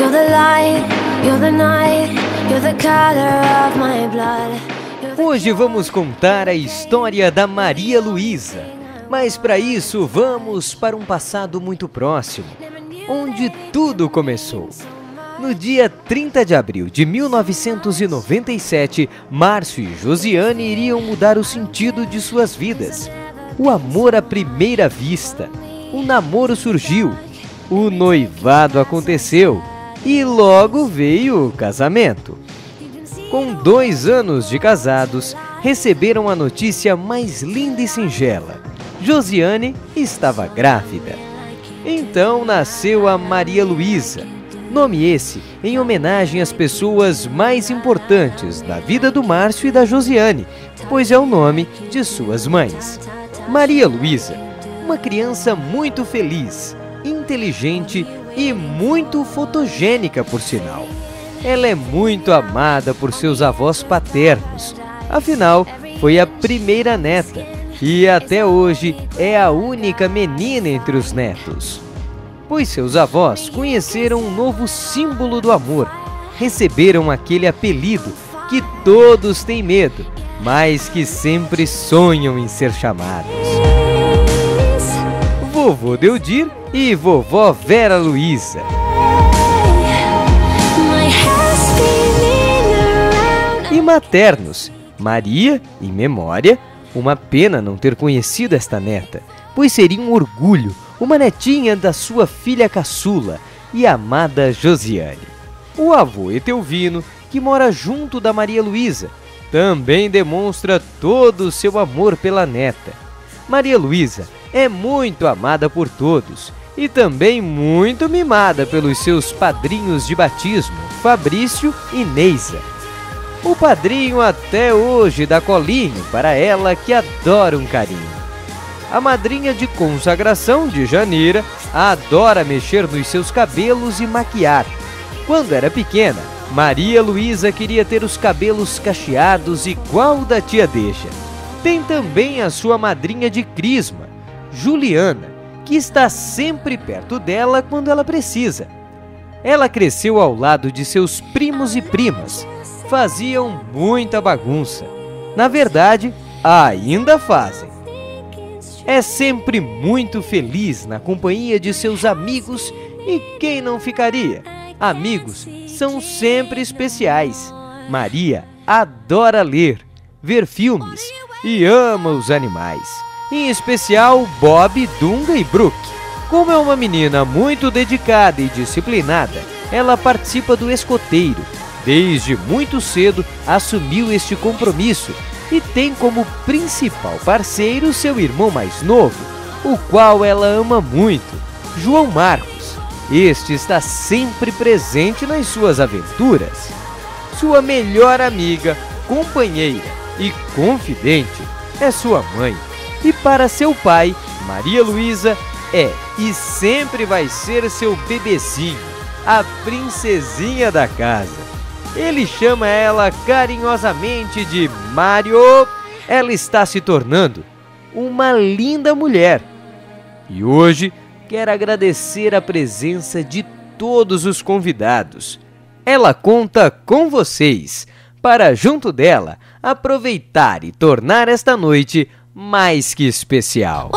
You're the light, you're the night, you're the color of my blood. Hoje vamos contar a história da Maria Luísa. Mas para isso, vamos para um passado muito próximo, onde tudo começou. No dia 30 de abril de 1997, Márcio e Josiane iriam mudar o sentido de suas vidas. O amor à primeira vista. O namoro surgiu. O noivado aconteceu. E logo veio o casamento. Com dois anos de casados, receberam a notícia mais linda e singela. Josiane estava grávida. Então nasceu a Maria Luísa, nome esse em homenagem às pessoas mais importantes da vida do Márcio e da Josiane, pois é o nome de suas mães. Maria Luísa, uma criança muito feliz, inteligente e muito fotogênica, por sinal. Ela é muito amada por seus avós paternos, afinal, foi a primeira neta e até hoje é a única menina entre os netos. Pois seus avós conheceram um novo símbolo do amor, receberam aquele apelido que todos têm medo, mas que sempre sonham em ser chamados. Vovô Deudir e vovó Vera Luísa. E maternos, Maria, em memória, uma pena não ter conhecido esta neta, pois seria um orgulho, uma netinha da sua filha caçula e amada Josiane. O avô Etelvino, que mora junto da Maria Luísa, também demonstra todo o seu amor pela neta. Maria Luísa é muito amada por todos e também muito mimada pelos seus padrinhos de batismo, Fabrício e Neisa. O padrinho até hoje dá colinho para ela que adora um carinho. A madrinha de consagração de Janeira adora mexer nos seus cabelos e maquiar. Quando era pequena, Maria Luísa queria ter os cabelos cacheados igual da tia Deixa. Tem também a sua madrinha de crisma, Juliana, que está sempre perto dela quando ela precisa. Ela cresceu ao lado de seus primos e primas. Faziam muita bagunça. Na verdade, ainda fazem. É sempre muito feliz na companhia de seus amigos e quem não ficaria? Amigos são sempre especiais. Maria adora ler, ver filmes e ama os animais, em especial Bob, Dunga e Brooke. Como é uma menina muito dedicada e disciplinada, ela participa do escoteiro. Desde muito cedo assumiu este compromisso e tem como principal parceiro seu irmão mais novo, o qual ela ama muito, João Marcos. Este está sempre presente nas suas aventuras. Sua melhor amiga, companheira e confidente é sua mãe. E para seu pai, Maria Luísa é e sempre vai ser seu bebezinho, a princesinha da casa. Ele chama ela carinhosamente de Mário. Ela está se tornando uma linda mulher. E hoje quero agradecer a presença de todos os convidados. Ela conta com vocês para, junto dela, aproveitar e tornar esta noite mais que especial.